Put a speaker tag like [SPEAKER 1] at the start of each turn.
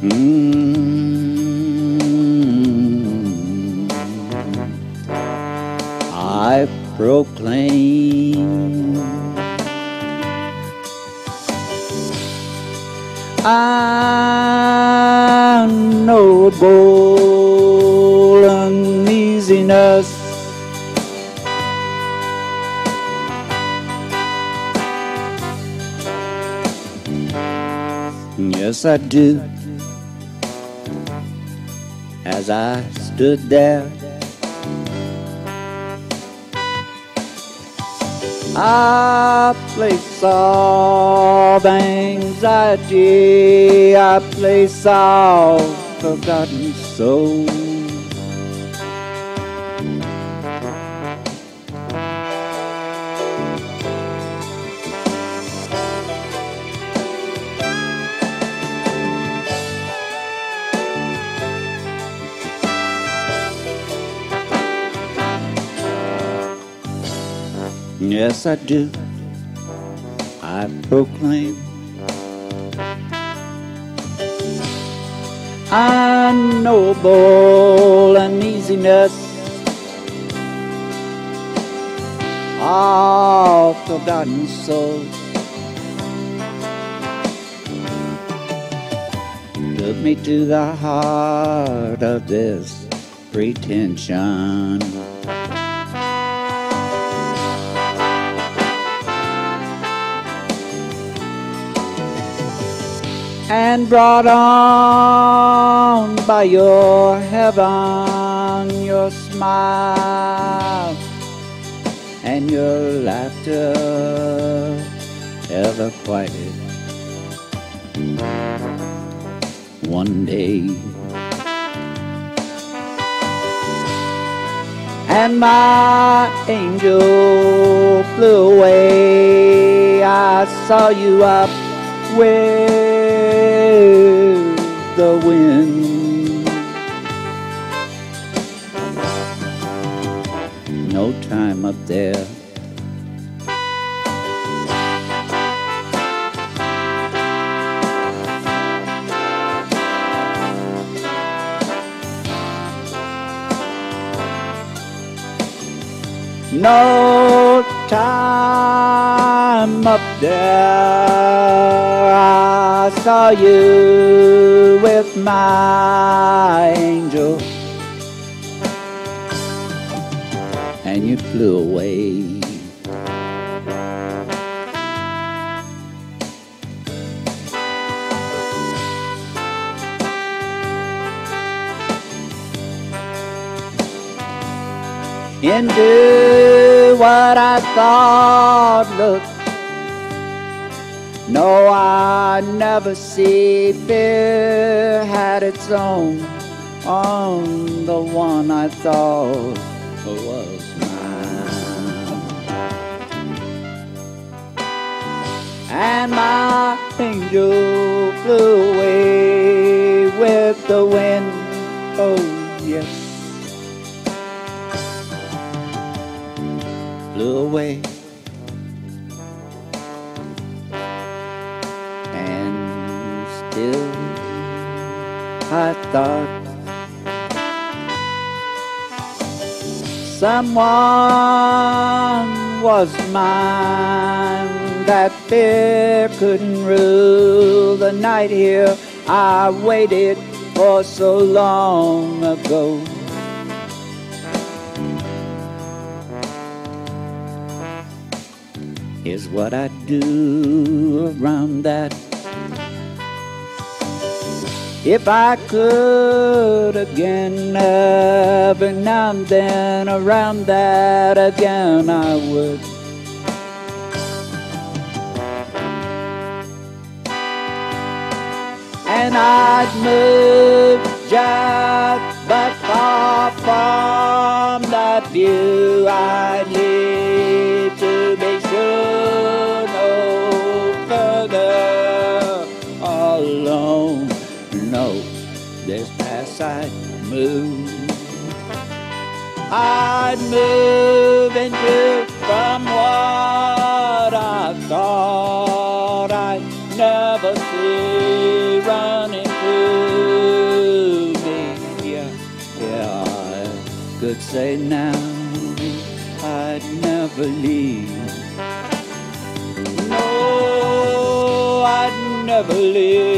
[SPEAKER 1] Mm. I proclaim I know bold uneasiness Yes, I do. As I stood there, I place all anxiety, I place all forgotten souls. Yes, I do. I proclaim. Unknowable uneasiness. All forgotten souls. Took me to the heart of this pretension. And brought on by your heaven, your smile and your laughter ever quieted. One day, and my angel flew away. I saw you up with the wind. No time up there. No time up there. I saw you with my angel, and you flew away. into what I thought looked. No, I never see fear had its own on the one I thought was mine. And my angel flew away with the wind. Oh, yes. flew away. Still I thought someone was mine. That fear couldn't rule the night here. I waited for so long ago. is what I do around that. If I could again, every now and then, around that again, I would. And I'd move just but far from that view I leave No, this past I'd move. I'd move into from what I thought I'd never see running through me. Yeah, yeah, I could say now I'd never leave. No, I'd never leave.